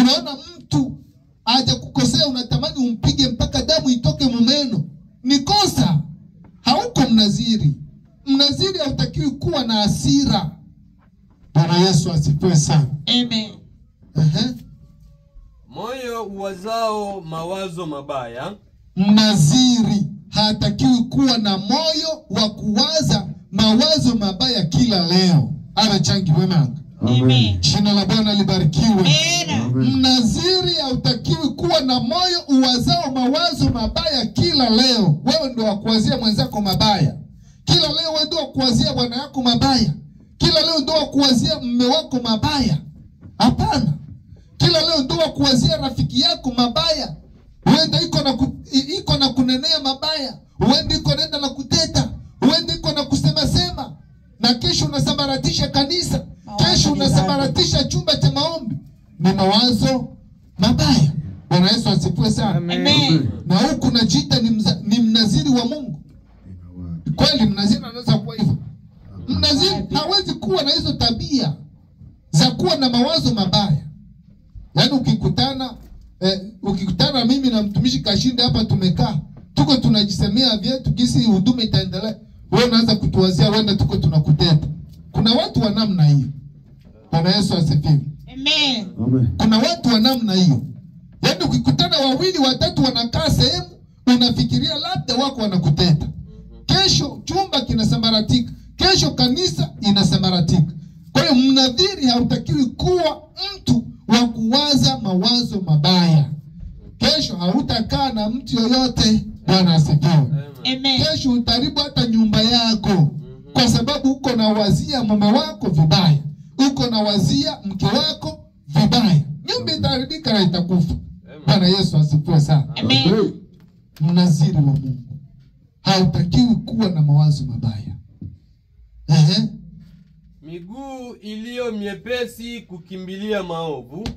unaona mtu aja kukosea unatamani umpige mpaka damu itoke mumeno ni kosa. Hauko mnaziri. Mnaziri hautakiwi kuwa na hasira. Bwana yesu asifiwe sana. Amen. Uh-huh. moyo uwazao mawazo mabaya. Mnaziri hatakiwi kuwa na moyo wa kuwaza mawazo mabaya kila leo. Arachangiwemanga Amen. jina la bwana libarikiwe. Mnaziri hautakiwi kuwa na moyo uwazao mawazo mabaya kila leo. Wewe ndo wakuwazia mwenzako mabaya. Kila leo wewe ndo wakuwazia bwana yako mabaya. Kila leo ndo wakuwazia mme wako mabaya. Hapana. Kila leo ndo wakuwazia rafiki yako mabaya. Huenda iko na ku, iko na kunenea mabaya. Huenda iko naenda na kuteta. Huenda iko na kusema sema na kesho unasambaratisha kanisa kesho unasambaratisha chumba cha maombi. Ni mawazo mabaya. Bwana yesu asifiwe sana. Amen. na huku najiita ni, mza- ni mnaziri wa mungu. Kweli mnaziri anaweza kuwa hivyo. Mnaziri hawezi kuwa na hizo tabia za kuwa na mawazo mabaya. Yaani ukikutana eh, ukikutana mimi na mtumishi kashinde hapa tumekaa tuko tunajisemea vyetu jinsi huduma itaendelea wewe unaanza kutuwazia wenda tuko tunakuteta kuna watu wa namna hiyo Bwana Yesu asifiwe. Amen. Amen. Kuna watu wa namna hiyo, yaani ukikutana wawili watatu wanakaa sehemu, unafikiria labda wako wanakuteta. Kesho chumba kinasambaratika, kesho kanisa inasambaratika. Kwa hiyo mnadhiri hautakiwi kuwa mtu wa kuwaza mawazo mabaya. Kesho hautakaa na mtu yoyote. Bwana asifiwe. Amen. Kesho utaribu hata nyumba yako, kwa sababu uko na wazia mume wako vibaya, uko na wazia mke wako vibaya, nyumba itaharibika na itakufa. Bwana Yesu asifiwe sana. Mnaziri wa Mungu hautakiwi kuwa na mawazo mabaya. Ehe. miguu iliyo myepesi kukimbilia maovu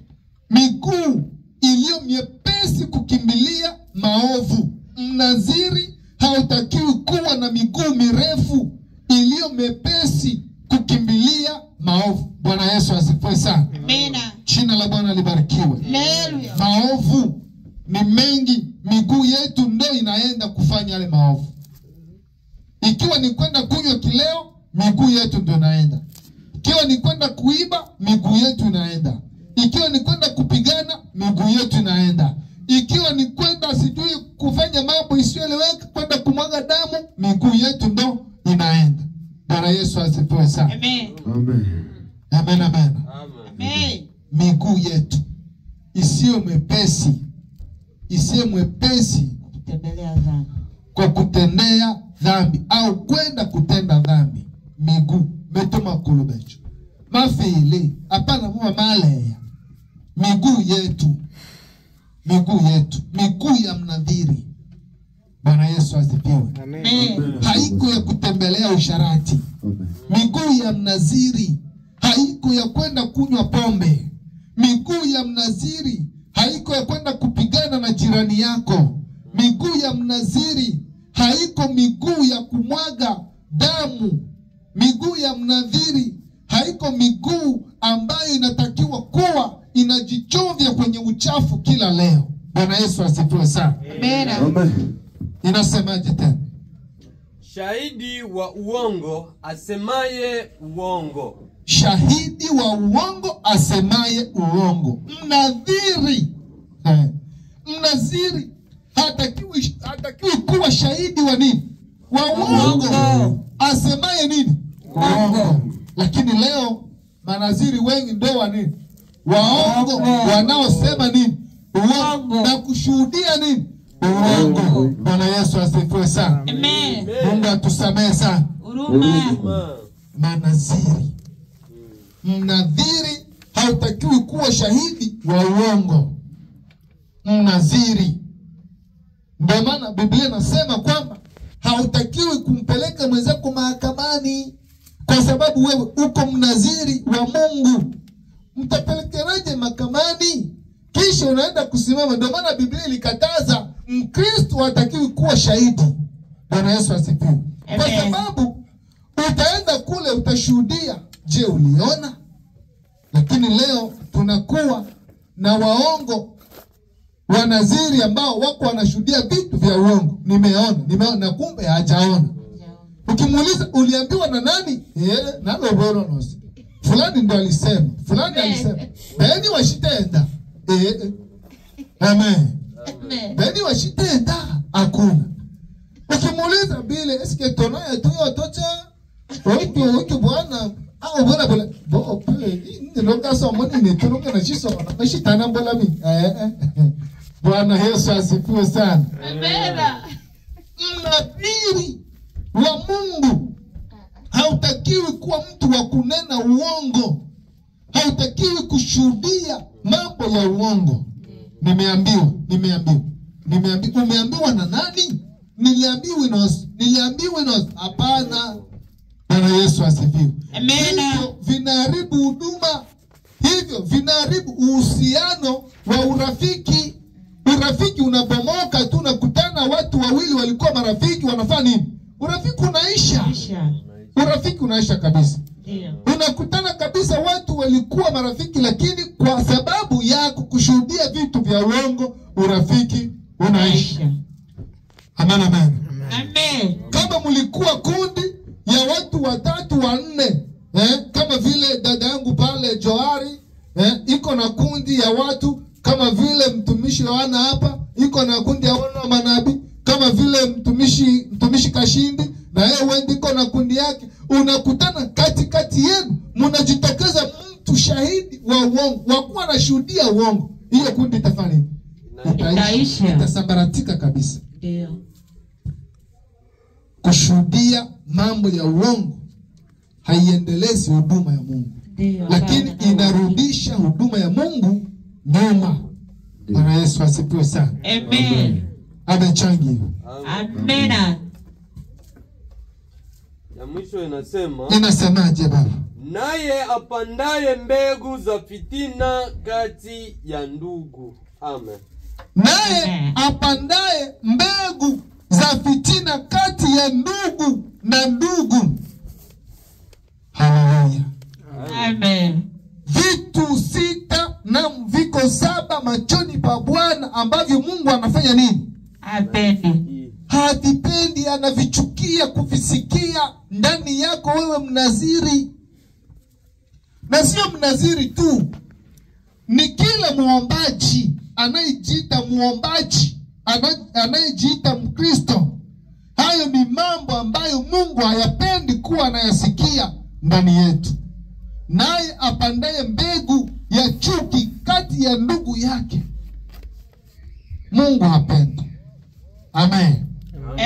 miguu iliyo myepesi kukimbilia maovu. Mnaziri hautakiwi kuwa na miguu mirefu iliyo mepesi kukimbilia maovu. Bwana Yesu asifiwe sana. Amina. Jina la Bwana libarikiwe. Haleluya. Maovu ni mengi, miguu yetu ndio inaenda kufanya yale maovu. Ikiwa ni kwenda kunywa kileo, miguu yetu ndio inaenda. Ikiwa ni kwenda kuiba, miguu yetu inaenda. Ikiwa ni kwenda kupigana, miguu yetu inaenda. Ikiwa ni kwenda sijui kufanya mambo isiyoeleweka, kwenda kumwaga damu, miguu yetu ndo inaenda. Bwana Yesu asifiwe sana. Amen. Amen. Amen, amen. Amen. Amen. Miguu yetu isiyo mwepesi, isiyo mwepesi Kutembelea dhambi. kwa kutendea dhambi au kwenda kutenda dhambi. Miguu metoma kulubecho mafili hapana muwa maleya. Miguu yetu, miguu yetu, miguu ya mnadhiri. Bwana Yesu asifiwe. Amen. Haiko ya kutembelea usharati. Miguu ya mnaziri haiko ya kwenda kunywa pombe. Miguu ya mnaziri haiko ya kwenda kupigana na jirani yako. Miguu ya mnaziri haiko miguu ya kumwaga damu. Miguu ya mnadhiri haiko miguu ambayo inatakiwa kuwa inajichovya kwenye uchafu kila leo. Bwana Yesu asifiwe sana. Amen. Amen. Inasemaje tena? shahidi wa uongo asemaye uongo shahidi wa uongo asemaye uongo. Mnadhiri eh, mnaziri hatakiwi, hatakiwi kuwa shahidi wa nini? Wa uongo, asemaye nini? Uongo. Lakini leo manadhiri wengi ndio wa nini? Waongo, wanaosema nini? Uongo na kushuhudia nini? Uongo. Bwana Yesu asifiwe sana. Amen. Mungu atusamehe sana. Huruma. Ma. manaziri. Mnadhiri hautakiwi kuwa shahidi wa uongo. Mnaziri, ndio maana Biblia inasema kwamba hautakiwi kumpeleka mwenzako mahakamani kwa sababu wewe uko mnaziri wa Mungu. Mtapelekeraje mahakamani kisha unaenda kusimama? Ndio maana Biblia ilikataza Mkristo hatakiwi kuwa shahidi. Bwana Yesu asifiwe, kwa sababu utaenda kule utashuhudia. Je, uliona? Lakini leo tunakuwa na waongo wanaziri ambao wako wanashuhudia vitu vya uongo. Nimeona, nimeona, na kumbe hajaona. Ukimuuliza uliambiwa na nani? Eh, nalo boronos. Fulani ndo alisema, fulani alisema. Beni washitenda. Eh, eh. Amen. Amen. Beni washitenda hakuna. Ukimuuliza bile eske tono ya tuyo tocha oito oito bwana au bwana bwana bo pe ni so moni ni na chiso na mbola mi eh eh. Bwana Yesu asifiwe sana. Amen. Wa Mungu hautakiwi kuwa mtu wa kunena uongo, hautakiwi kushuhudia mambo ya uongo. Nimeambiwa, nimeambiwa, nimeambiwa. Umeambiwa na nani? Niliambiwa na niliambiwa na Hapana. Bwana Yesu asifiwe. Amen. Vinaharibu huduma, hivyo vinaharibu uhusiano wa urafiki. Urafiki unabomoka tu, nakutana watu wawili walikuwa marafiki, wanafanya nini? Urafiki unaisha, urafiki unaisha kabisa yeah. Unakutana kabisa watu walikuwa marafiki, lakini kwa sababu ya kukushuhudia vitu vya uongo urafiki unaisha. Amen, amen, amen. Kama mlikuwa kundi ya watu watatu wanne, eh, kama vile dada yangu pale Johari eh, iko na kundi ya watu kama vile mtumishi wana hapa iko na kundi ya wana wa manabii kama vile mtumishi mtumishi Kashindi na yeye wendi iko na kundi yake unakutana katikati yenu, mnajitokeza mtu shahidi wa uongo, wakuwa anashuhudia uongo, hiyo kundi itafanya nini? Itaisha. itasambaratika kabisa. Ndio. Kushuhudia mambo ya uongo haiendelezi huduma ya Mungu, Dio, lakini inarudisha huduma ya Mungu nyuma. Bwana Yesu asifiwe sana. Amen. Amechangia. Amen. ya mwisho inasema Inasemaje baba? naye apandaye mbegu za fitina kati ya ndugu amen Naye apandaye mbegu za fitina kati ya ndugu na ndugu. Haleluya. Amen. Vitu sita na viko saba machoni pa Bwana ambavyo Mungu anafanya nini? Hatipendi. Hatipendi havipendi, anavichukia kuvisikia ndani yako wewe mnaziri. Na sio mnaziri tu, ni kila muombaji anayejiita muombaji, ana- anayejiita Mkristo. Hayo ni mambo ambayo Mungu hayapendi kuwa anayasikia ndani yetu. Naye apandaye mbegu ya chuki kati ya ndugu yake, Mungu hapendi. Amen.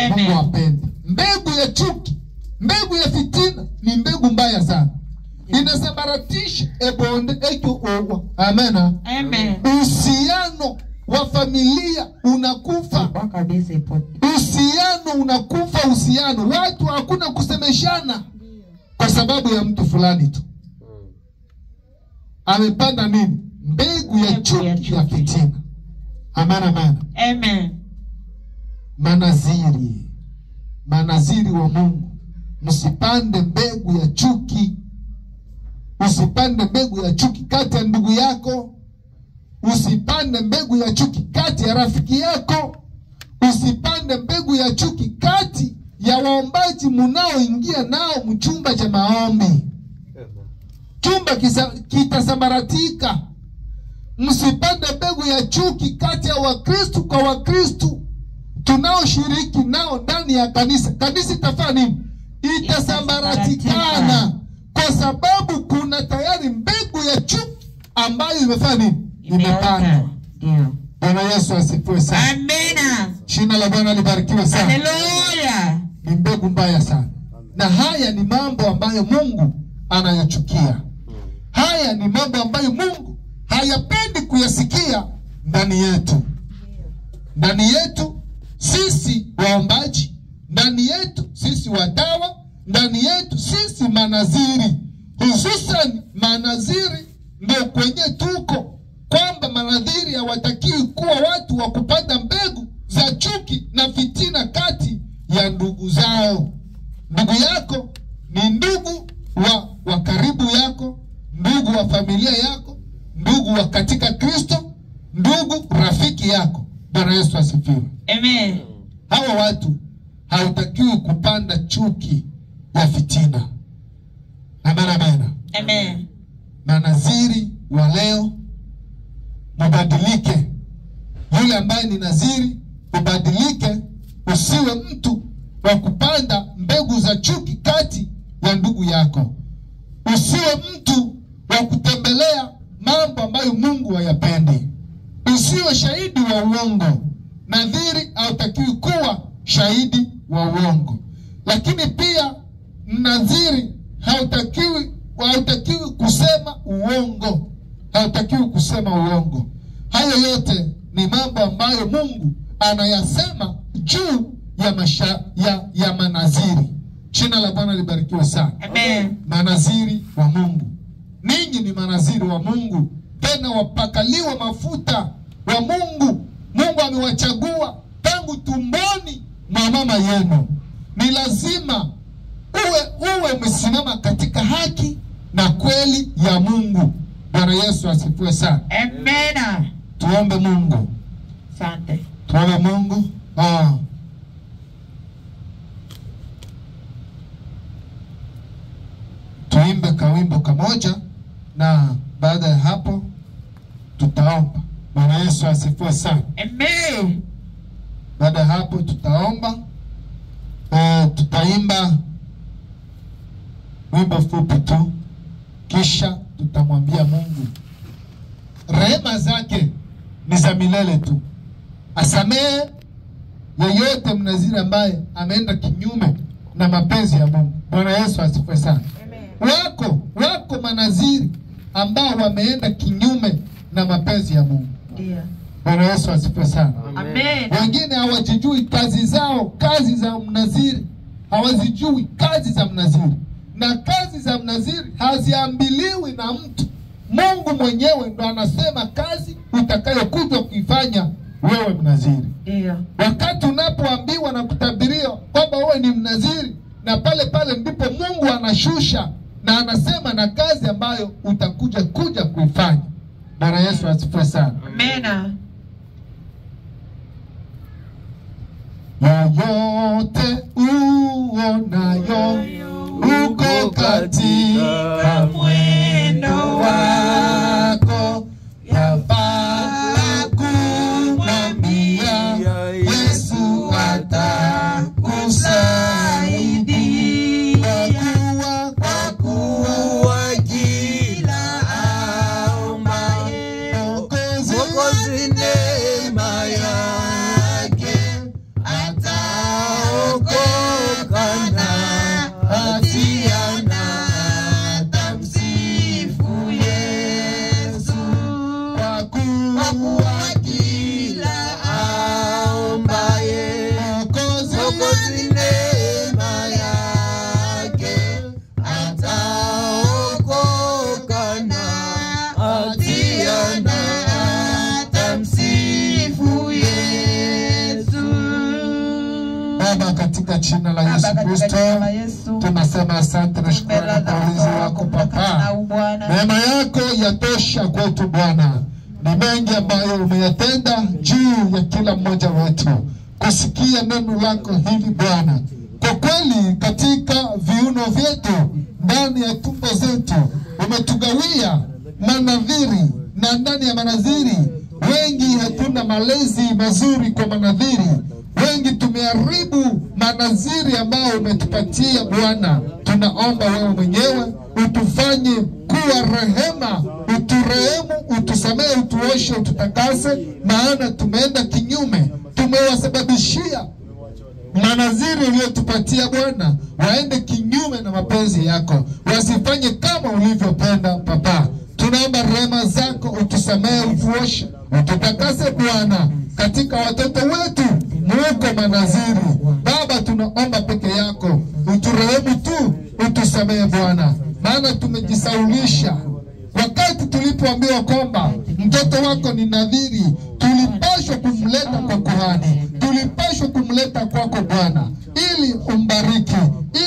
Mungu hapendi. Mbegu ya chuki, mbegu ya fitina ni mbegu mbaya sana, inasambaratisha ebonde ekyo owa. Amen. Amen. Uhusiano wa familia unakufa, uhusiano unakufa, uhusiano watu hakuna kusemeshana kwa sababu ya mtu fulani tu Mm. amepanda nini, mbegu ya chuki ya fitina. Amen, amen. Amen. manaziri manaziri wa Mungu, msipande mbegu ya chuki, usipande mbegu ya chuki kati ya ndugu yako, usipande mbegu ya chuki kati ya rafiki yako, usipande mbegu ya chuki kati ya waombaji munaoingia nao mchumba cha maombi. Chumba kitasambaratika. Msipande mbegu ya chuki kati ya Wakristu kwa Wakristu tunaoshiriki nao ndani ya kanisa. Kanisa itafanya nini? Itasambaratikana kwa sababu kuna tayari mbegu ya chuki ambayo imefanya nini? Imepandwa. Bwana Yesu asifiwe sana. Amina. Jina la Bwana libarikiwe sana. Haleluya. Ni mbegu mbaya sana, na haya ni mambo ambayo Mungu anayachukia. Haya ni mambo ambayo Mungu hayapendi kuyasikia ndani yetu, ndani yetu sisi waombaji, ndani yetu sisi watawa, ndani yetu sisi manaziri, hususan manaziri ndio kwenye tuko kwamba manadhiri hawatakii kuwa watu wa kupata mbegu za chuki na fitina kati ya ndugu zao. Ndugu yako ni ndugu wa, wa karibu yako, ndugu wa familia yako, ndugu wa katika Kristo, ndugu rafiki yako. Bwana Yesu asifiwe. Amen. Hawa watu hautakiwi kupanda chuki ya fitina. Amen, amen. Amen. Manaziri wa leo mubadilike. Yule ambaye ni naziri ubadilike, usiwe mtu wa kupanda mbegu za chuki kati ya ndugu yako. Usiwe mtu wa kutembelea mambo ambayo Mungu hayapendi. Usiwe shahidi wa uongo. Nadhiri hautakiwi kuwa shahidi wa uongo, lakini pia mnadhiri hautakiwi hautakiwi kusema uongo, hautakiwi kusema uongo. Hayo yote ni mambo ambayo Mungu anayasema juu ya, masha, ya, ya manaziri. Jina la Bwana libarikiwe sana. Amen. Manaziri wa Mungu, ninyi ni manaziri wa Mungu, tena wapakaliwa mafuta wa Mungu. Mungu amewachagua tangu tumboni mwa mama yenu. Ni lazima uwe uwe umesimama katika haki na kweli ya Mungu. Bwana Yesu asifiwe sana. Amen. Tuombe Mungu, Asante. tuombe Mungu. Ah. Tuimbe kawimbo kamoja na baada ya hapo tutaomba. Bwana Yesu asifiwe sana. Amen. Baada ya hapo tutaomba. e, tutaimba wimbo fupi tu, kisha tutamwambia Mungu rehema zake ni za milele tu, asamehe yeyote mnaziri ambaye ameenda kinyume na mapenzi ya Mungu. Bwana Yesu asifiwe sana. Wako wako manaziri ambao wameenda kinyume na mapenzi ya Mungu. Ndio. Bwana Yesu asifiwe sana. Amen. Wengine hawajijui kazi zao, kazi za mnaziri hawazijui kazi za mnaziri, na kazi za mnaziri haziambiliwi na mtu. Mungu mwenyewe ndo anasema kazi utakayokuja kuifanya wewe mnaziri. Yeah. Wakati unapoambiwa na kutabiriwa kwamba wewe ni mnaziri, na pale pale ndipo Mungu anashusha na anasema na kazi ambayo utakuja kuja kuifanya. Bwana Yesu asifiwe sana. Amen. Yoyote uonayo uko katika mwendo wako, jina la Yesu Kristo tunasema asante na shukrani kwa ulinzi wako Papa. Neema yako yatosha kwetu Bwana. Ni mengi ambayo umeyatenda juu ya kila mmoja wetu, kusikia neno lako hili Bwana. Kwa kweli, katika viuno vyetu, ndani ya tumbo zetu, umetugawia manadhiri, na ndani ya manadhiri wengi hatuna malezi mazuri kwa manadhiri wengi tumeharibu manaziri ambayo umetupatia Bwana. Tunaomba wewe mwenyewe utufanye kuwa rehema, uturehemu, utusamehe, utuoshe, ututakase, maana tumeenda kinyume, tumewasababishia manaziri uliotupatia Bwana waende kinyume na mapenzi yako, wasifanye kama ulivyopenda Papa. Tunaomba rehema zako, utusamehe, utuoshe, ututakase Bwana, katika watoto wetu. Muko manaziri. Baba, tunaomba peke yako, uturehemu tu, utusamehe Bwana, maana tumejisaulisha. Wakati tulipoambiwa kwamba mtoto wako ni nadhiri, tulipashwa kumleta kwa kuhani, tulipashwa kumleta kwako Bwana, ili umbariki,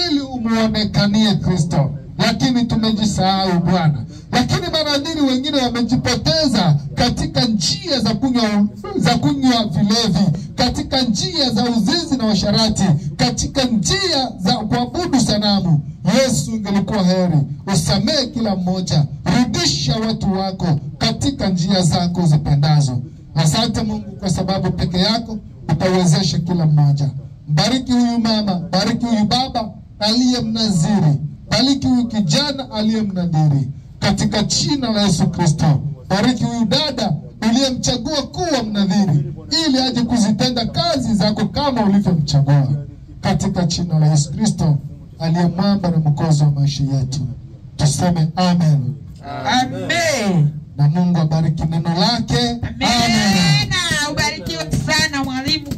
ili umuonekanie Kristo, lakini tumejisahau Bwana. Lakini manadhiri wengine wamejipoteza katika njia za kunywa za kunywa vilevi, katika njia za uzinzi na washarati, katika njia za kuabudu sanamu. Yesu, ingelikuwa heri usamehe kila mmoja, rudisha watu wako katika njia zako zipendazo. Asante Mungu kwa sababu peke yako utawezesha kila mmoja. Bariki huyu mama, bariki huyu baba aliye mnaziri, bariki huyu kijana aliye mnadhiri katika jina la Yesu Kristo. Bariki huyu dada uliyemchagua kuwa mnadhiri ili aje kuzitenda kazi zako kama ulivyomchagua, katika jina la Yesu Kristo aliye mwamba na mwokozi wa maisha yetu, tuseme amen, amen. Na Mungu abariki neno lake, amen. Amen.